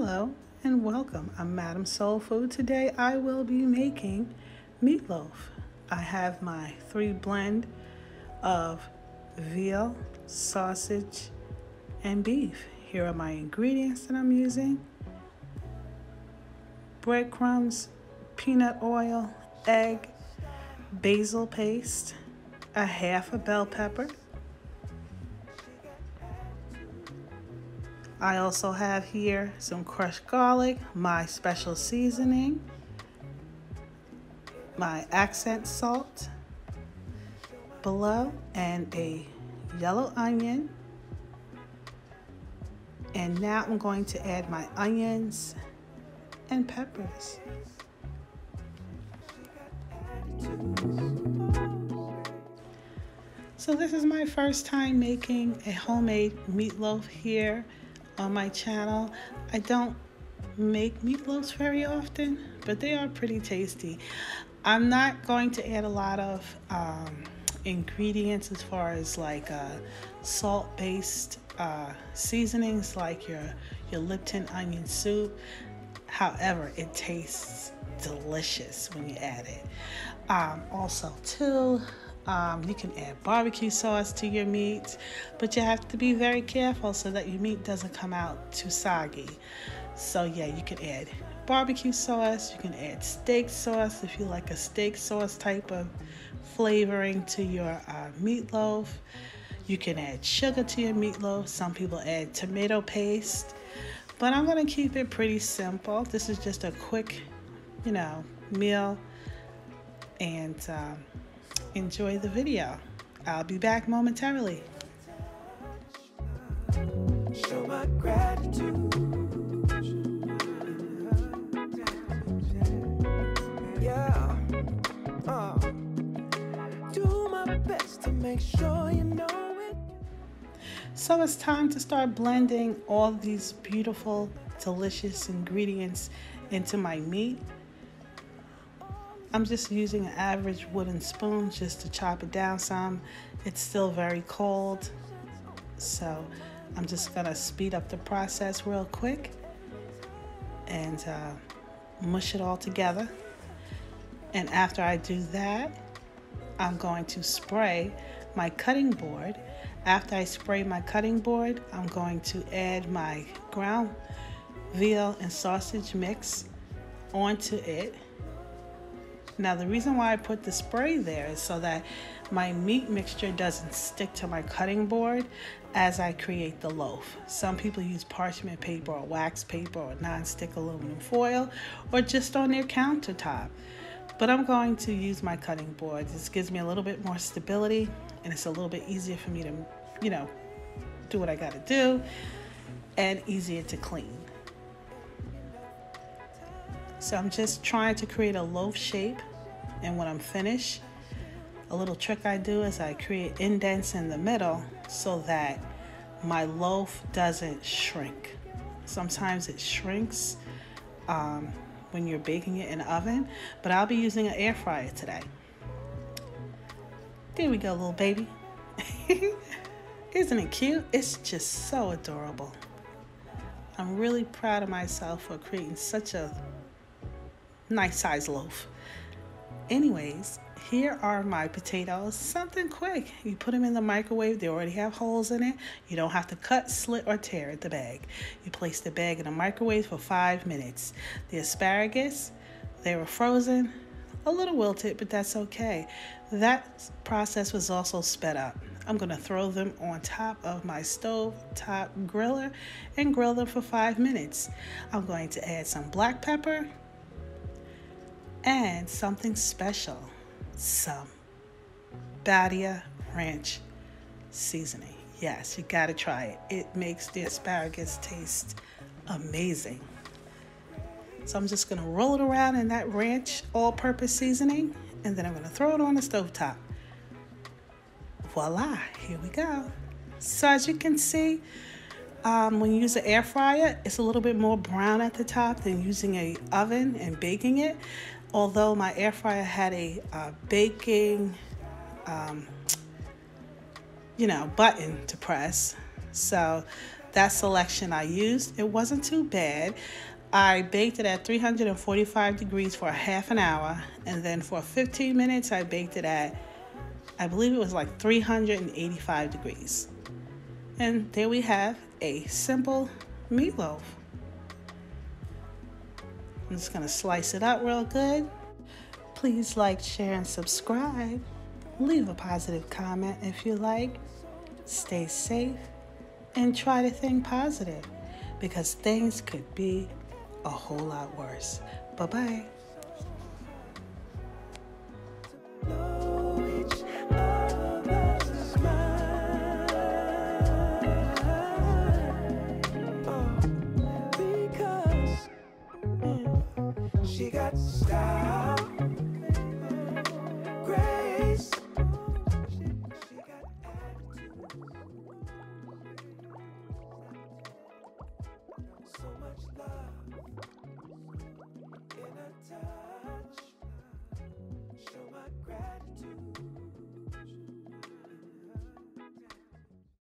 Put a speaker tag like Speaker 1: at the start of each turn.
Speaker 1: Hello and welcome. I'm Madam Soul Food. Today I will be making meatloaf. I have my three blend of veal, sausage, and beef. Here are my ingredients that I'm using. Breadcrumbs, peanut oil, egg, basil paste, a half a bell pepper, I also have here some crushed garlic, my special seasoning, my accent salt below, and a yellow onion. And now I'm going to add my onions and peppers. So this is my first time making a homemade meatloaf here on my channel. I don't make meatloaves very often, but they are pretty tasty. I'm not going to add a lot of um, ingredients as far as like uh, salt-based uh, seasonings like your, your Lipton onion soup. However, it tastes delicious when you add it. Um, also, too, um, you can add barbecue sauce to your meat, but you have to be very careful so that your meat doesn't come out too soggy. So, yeah, you can add barbecue sauce, you can add steak sauce if you like a steak sauce type of flavoring to your uh, meatloaf. You can add sugar to your meatloaf. Some people add tomato paste, but I'm going to keep it pretty simple. This is just a quick, you know, meal. And um, enjoy the video. I'll be back momentarily. Show my gratitude. Yeah. Uh. Do my best to make sure you know it. So it's time to start blending all these beautiful, delicious ingredients into my meat. I'm just using an average wooden spoon just to chop it down some. It's still very cold, so I'm just gonna speed up the process real quick and uh, mush it all together. And after I do that, I'm going to spray my cutting board. After I spray my cutting board, I'm going to add my ground veal and sausage mix onto it now the reason why I put the spray there is so that my meat mixture doesn't stick to my cutting board as I create the loaf. Some people use parchment paper or wax paper or non-stick aluminum foil or just on their countertop. But I'm going to use my cutting board. This gives me a little bit more stability and it's a little bit easier for me to, you know, do what I gotta do and easier to clean. So I'm just trying to create a loaf shape and when I'm finished, a little trick I do is I create indents in the middle so that my loaf doesn't shrink. Sometimes it shrinks um, when you're baking it in the oven, but I'll be using an air fryer today. There we go, little baby. Isn't it cute? It's just so adorable. I'm really proud of myself for creating such a nice size loaf. Anyways, here are my potatoes. Something quick. You put them in the microwave. They already have holes in it. You don't have to cut, slit, or tear the bag. You place the bag in the microwave for five minutes. The asparagus, they were frozen, a little wilted, but that's okay. That process was also sped up. I'm going to throw them on top of my stove top griller and grill them for five minutes. I'm going to add some black pepper, and something special some Badia Ranch seasoning. Yes, you gotta try it. It makes the asparagus taste amazing. So I'm just gonna roll it around in that ranch all purpose seasoning and then I'm gonna throw it on the stove top. Voila, here we go. So as you can see, um, when you use an air fryer, it's a little bit more brown at the top than using a oven and baking it although my air fryer had a uh, baking, um, you know, button to press, so that selection I used. It wasn't too bad. I baked it at 345 degrees for a half an hour, and then for 15 minutes, I baked it at, I believe it was like 385 degrees. And there we have a simple meatloaf. I'm just gonna slice it up real good. Please like, share, and subscribe. Leave a positive comment if you like. Stay safe and try to think positive because things could be a whole lot worse. Bye bye. She got style, grace. She got attitude. So much love in a time.